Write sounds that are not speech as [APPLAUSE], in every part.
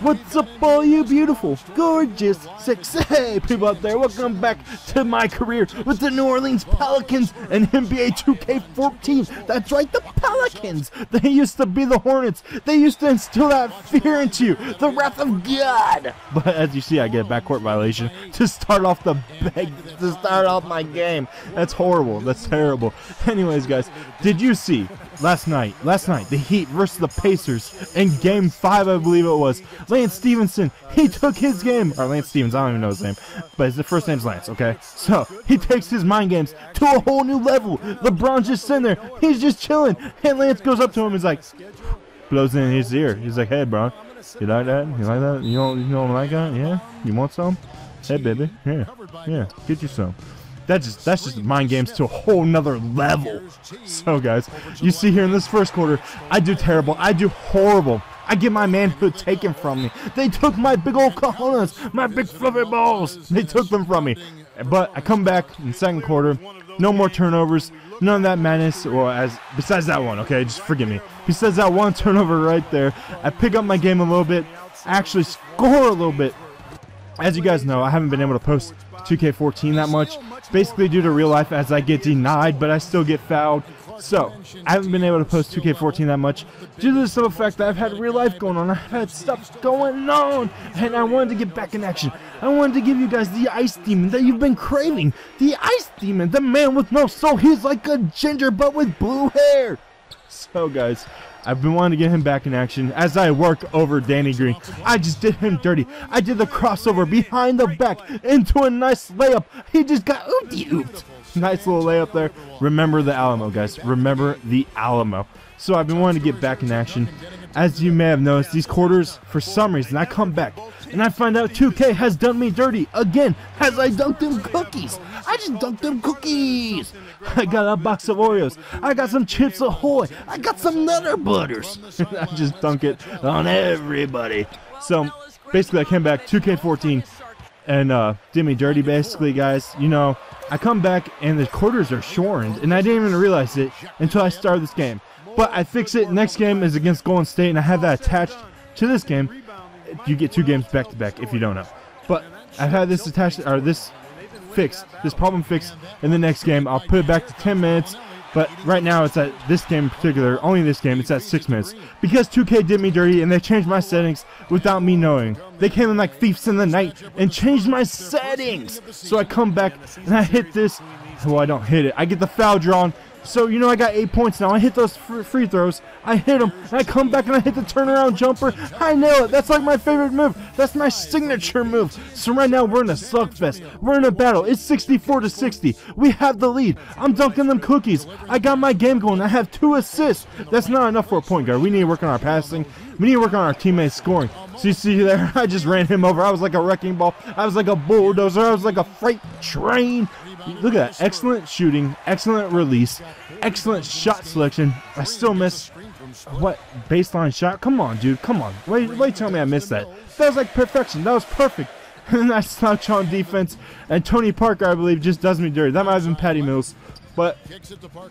What's up, all you beautiful, gorgeous, sexy people out there? Welcome back to my career with the New Orleans Pelicans and NBA 2K14. That's right, the Pelicans. They used to be the Hornets. They used to instill that fear into you, the wrath of God. But as you see, I get a backcourt violation to start off the beg, to start off my game. That's horrible. That's terrible. Anyways, guys, did you see last night? Last night, the Heat versus the Pacers in Game Five, I believe it was. Lance Stephenson, he took his game, or Lance Stevens, I don't even know his name, but his first name's Lance, okay? So, he takes his mind games to a whole new level. LeBron's just sitting there, he's just chilling, and Lance goes up to him is like, blows in his ear. He's like, hey, bro, you like that? You like that? You don't, you don't like that? Yeah? You want some? Hey, baby, yeah, yeah, get you some. That just that's just mind games to a whole nother level. So guys, you see here in this first quarter, I do terrible. I do horrible. I get my manhood taken from me. They took my big old cojones, my big fluffy balls. They took them from me. But I come back in second quarter, no more turnovers, none of that madness. Well, as besides that one, okay, just forgive me. Besides that one [LAUGHS] turnover right there, I pick up my game a little bit, actually score a little bit. As you guys know, I haven't been able to post 2K14 that much, basically due to real life as I get denied, but I still get fouled. So, I haven't been able to post 2K14 that much due to the simple fact that I've had real life going on. I've had stuff going on, and I wanted to get back in action. I wanted to give you guys the Ice Demon that you've been craving. The Ice Demon, the man with no soul. He's like a ginger but with blue hair. So, guys, I've been wanting to get him back in action as I work over Danny Green. I just did him dirty. I did the crossover behind the back into a nice layup. He just got oopty ooped. Nice little layup there. Remember the Alamo, guys. Remember the Alamo. So I've been wanting to get back in action. As you may have noticed, these quarters, for some reason, I come back and I find out 2K has done me dirty again as I dunked them cookies. I just dunked them cookies. I got a box of Oreos. I got some Chips Ahoy. I got some Nutter Butters. [LAUGHS] I just dunk it on everybody. So basically, I came back 2K14 and uh, did me dirty, basically, guys. You know, I come back and the quarters are shortened, and I didn't even realize it until I started this game. But I fix it. Next game is against Golden State, and I have that attached to this game. You get two games back to back if you don't know. But I've had this attached, or this fixed, this problem fixed in the next game. I'll put it back to 10 minutes. But right now, it's at this game in particular, only this game, it's at 6 minutes. Because 2K did me dirty and they changed my settings without me knowing. They came in like thieves in the night and changed my settings. So I come back and I hit this. Well, I don't hit it. I get the foul drawn so, you know, I got eight points now. I hit those free throws. I hit them. I come back and I hit the turnaround jumper. I nail it. That's like my favorite move. That's my signature move. So right now we're in a slugfest. We're in a battle. It's 64 to 60. We have the lead. I'm dunking them cookies. I got my game going. I have two assists. That's not enough for a point guard. We need to work on our passing. We need to work on our teammates scoring. So you see there, [LAUGHS] I just ran him over. I was like a wrecking ball. I was like a bulldozer. I was like a freight train. Look at that. Excellent shooting. Excellent release. Excellent shot selection. I still miss what baseline shot. Come on, dude. Come on. Wait, wait. Tell me I missed that. That was like perfection. That was perfect. [LAUGHS] and I slouch on defense. And Tony Parker, I believe, just does me dirty. That might have been Patty Mills. But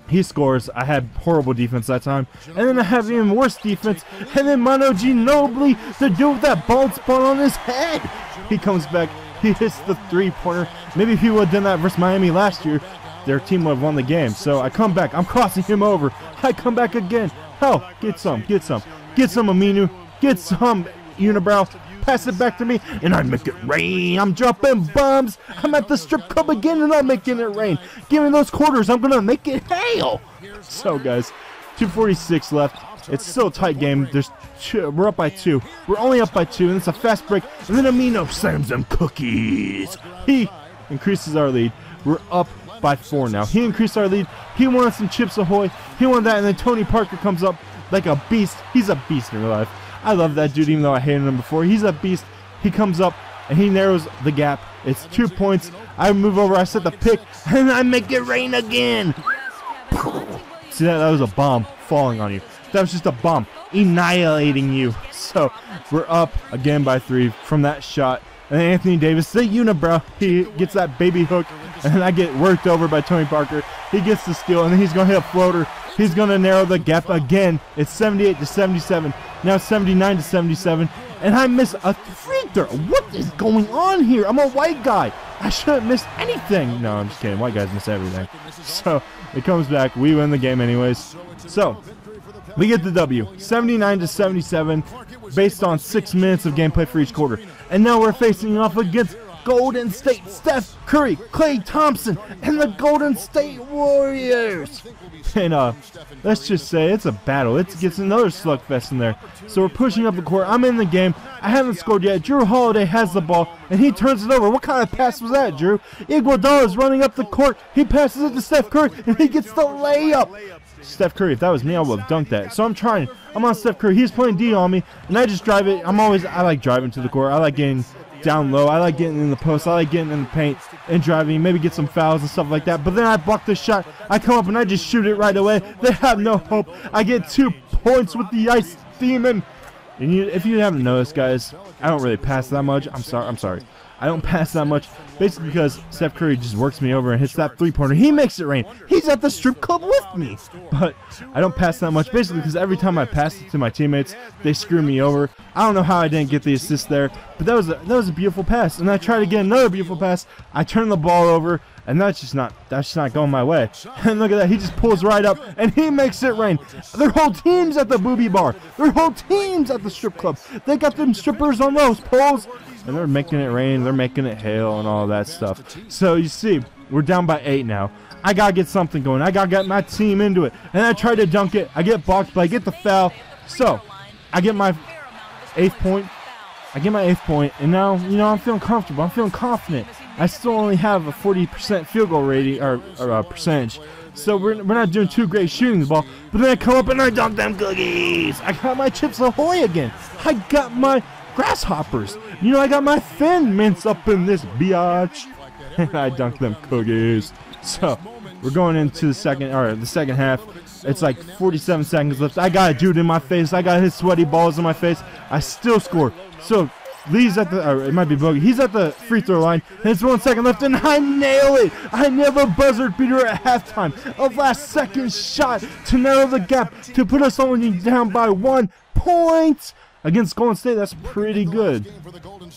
he scores. I had horrible defense that time. And then I have even worse defense. And then Manu Ginobili, the dude with that bald spot on his head. He comes back [LAUGHS] he hits the three-pointer. Maybe if he would have done that versus Miami last year, their team would have won the game. So I come back. I'm crossing him over. I come back again. Hell, get some, get some. Get some Aminu. Get some Unibrow. Pass it back to me, and I make it rain. I'm dropping bombs. I'm at the strip club again, and I'm making it rain. Give me those quarters. I'm going to make it hail. So, guys, 246 left. It's still a tight game. There's two, we're up by two. We're only up by two, and it's a fast break. And then Aminu slams them cookies. He increases our lead. We're up by four now. He increased our lead. He wanted some Chips Ahoy. He wanted that, and then Tony Parker comes up like a beast. He's a beast in real life. I love that dude, even though I hated him before. He's a beast. He comes up and he narrows the gap. It's two points. I move over. I set the pick, and I make it rain again. See that? That was a bomb falling on you. That was just a bomb annihilating you. So we're up again by three from that shot. And Anthony Davis, the unibrow, he gets that baby hook, and I get worked over by Tony Parker. He gets the steal, and then he's going to hit a floater. He's going to narrow the gap again. It's 78 to 77. Now 79 to 77. and I miss a free throw. What is going on here? I'm a white guy. I shouldn't miss anything. No, I'm just kidding. White guys miss everything. So it comes back. We win the game anyways. So we get the W, 79 to 77, based on six minutes of gameplay for each quarter. And now we're facing off against Golden State, Steph Curry, Klay Thompson, and the Golden State Warriors. [LAUGHS] And uh, let's just say it's a battle. It gets another slugfest in there. So we're pushing up the court. I'm in the game. I haven't scored yet. Jrue Holiday has the ball, and he turns it over. What kind of pass was that, Jrue? Iguodala is running up the court. He passes it to Steph Curry, and he gets the layup. Steph Curry, if that was me, I would have dunked that. So I'm trying. I'm on Steph Curry. He's playing D on me, and I just drive it. I'm always, I like driving to the court. I like getting down low. I like getting in the post. I like getting in the paint and driving, maybe get some fouls and stuff like that. But then I block the shot. I come up and I just shoot it right away. They have no hope. I get two points with the Ice Demon. And you, if you haven't noticed, guys, I don't really pass that much. I'm sorry. I'm sorry. I don't [LAUGHS] pass that much, basically because Steph Curry just works me over and hits that three-pointer. He makes it rain. He's at the strip club with me. But I don't pass that much, basically because every time I pass it to my teammates, they screw me over. I don't know how I didn't get the assist there, but that was a, that was a beautiful pass. And I tried to get another beautiful pass. I turn the ball over, and that's just not that's just not going my way. [LAUGHS] And look at that, he just pulls right up, and he makes it rain. Their whole team's at the booby bar. Their whole team's at the strip club. They got them strippers on those poles and they're making it rain, they're making it hail, and all that stuff. So you see, we're down by eight now. I gotta get something going. I gotta get my team into it. And I try to dunk it. I get blocked, but I get the foul. So I get my eighth point. I get my eighth point, and now you know I'm feeling comfortable. I'm feeling confident. I still only have a 40% field goal rating or, or uh, percentage. So we're, we're not doing too great shooting the ball. But then I come up and I dunk them cookies. I got my Chips Ahoy again. I got my grasshoppers. You know, I got my thin mints up in this biatch. And [LAUGHS] I dunk them cookies. So, we're going into the second, or the second half. It's like 47 seconds left. I got a dude in my face. I got his sweaty balls in my face. I still score. So, Lee's at the, or it might be Bogey. He's at the free throw line. It's one second left, and I nail it. I nail the buzzer beater at halftime. A last second shot to narrow the gap to put us only down by one point against Golden State, that's pretty good.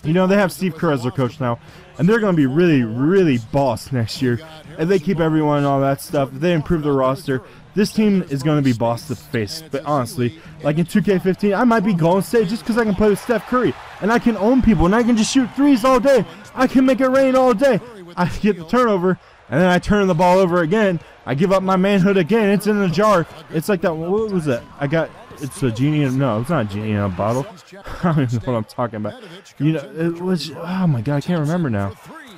You know, they have Steve Kerr as their coach now, and they're going to be really, really boss next year. If they keep everyone and all that stuff, if they improve the roster, this team is going to be boss to face. But honestly, like in 2K15, I might be Golden State just because I can play with Steph Curry, and I can own people, and I can just shoot threes all day. I can make it rain all day. I get the turnover, and then I turn the ball over again. I give up my manhood again. It's in the jar. It's like that. What was that? I got it's a genie no, it's not a genie in a bottle. [LAUGHS] I don't even know what I'm talking about. You know, it was oh my god, I can't remember now.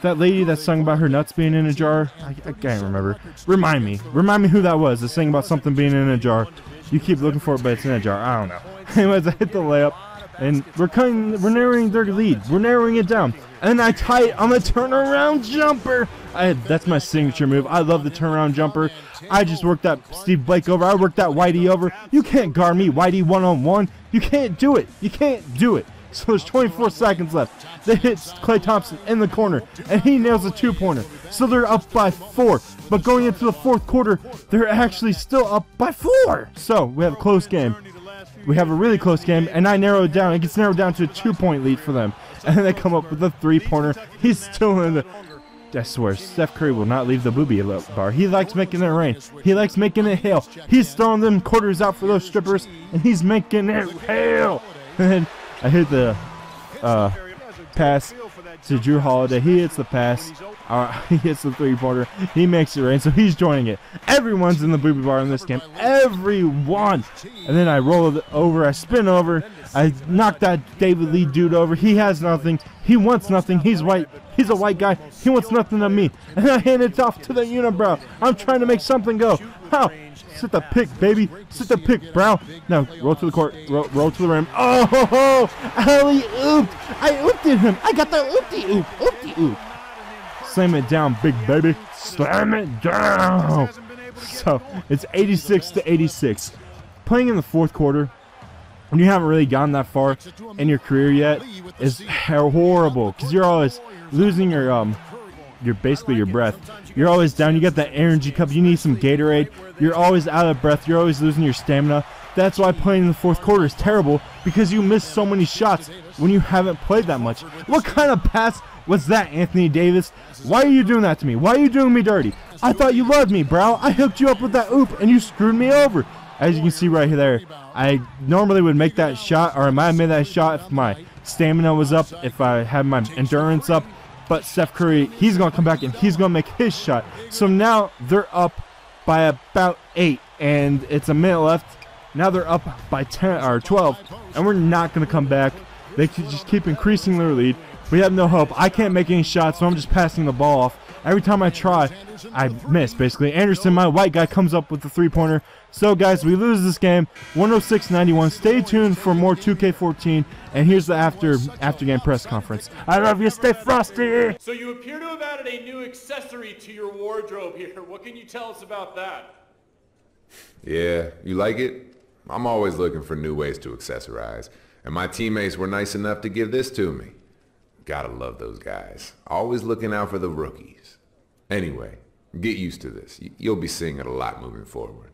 That lady that sung about her nuts being in a jar, I, I can't remember. Remind me, remind me who that was. The sing about something being in a jar. You keep looking for it, but it's in a jar. I don't know. [LAUGHS] Anyways, I hit the layup, and we're cutting, we're narrowing their lead. We're narrowing it down, and I tie it on the turnaround jumper. I, that's my signature move. I love the turnaround jumper. I just worked that Steve Blake over. I worked that Whitey over. You can't guard me, Whitey one on one. You can't do it. You can't do it. [LAUGHS] So there's 24 seconds left. They hit Klay Thompson in the corner, and he nails a two-pointer. So they're up by four. But going into the fourth quarter, they're actually still up by four. So we have a close game. We have a really close game, and I narrow it down. It gets narrowed down to a two-point lead for them. [LAUGHS] And then they come up with a three-pointer. He's still in the I swear, Steph Curry will not leave the booby bar. He likes making it rain. He likes making it hail. He's throwing them quarters out for those strippers, and he's making it hail. [LAUGHS] And I hit the uh, pass to Jrue Holiday. He hits the pass. Uh, [LAUGHS] he hits the three-pointer. He makes it rain, so he's joining it. Everyone's in the booby bar in this game. Everyone. And then I roll over. I spin over. I knock that David Lee dude over. He has nothing. He wants nothing. He's white. He's a white guy. He wants nothing of me. And I hand it off to the unibrow. I'm trying to make something go. How? Sit the pick, baby. Sit the pick, brow. Now, roll to the court. Roll, roll to the rim. Oh, [LAUGHS] ho, ho. ooped. I ooped at him. I got the oopty oop. Oopty oop. Slam it down, big baby. Slam it down. [LAUGHS] So, it's 86 to 86. Playing in the fourth quarter, when you haven't really gotten that far in your career yet, is horrible because you're always losing your um you're basically your breath. You're always down. You got that energy cup. You need some Gatorade. You're always out of breath. You're always losing your stamina. That's why playing in the fourth quarter is terrible because you miss so many shots. when you haven't played that much. What kind of pass was that, Anthony Davis? Why are you doing that to me? Why are you doing me dirty? I thought you loved me, bro. I hooked you up with that oop and you screwed me over. As you can see right there, I normally would make that shot, or I might have made that shot if my stamina was up, if I had my endurance up. But Steph Curry, he's going to come back and he's going to make his shot. So now they're up by about 8, and it's a minute left. Now they're up by 10 or 12, and we're not going to come back. They just keep increasing their lead. We have no hope. I can't make any shots, so I'm just passing the ball off. Every time I try, I miss, basically. Anderson, my white guy, comes up with the three-pointer. So, guys, we lose this game, 106-91. Stay tuned for more 2K14, and here's the after after game press conference. I love you. Stay frosty. So you appear to have added a new accessory to your wardrobe here. What can you tell us about that? Yeah, you like it? I'm always looking for new ways to accessorize, and my teammates were nice enough to give this to me. Gotta love those guys. Always looking out for the rookies. Anyway, get used to this. You'll be seeing it a lot moving forward.